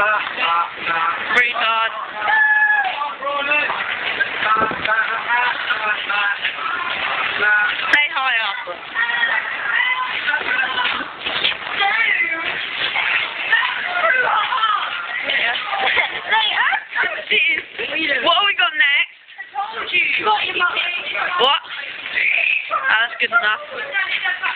Retard. Say hi, Arthur. What have we got next? What? Ah, that's good enough.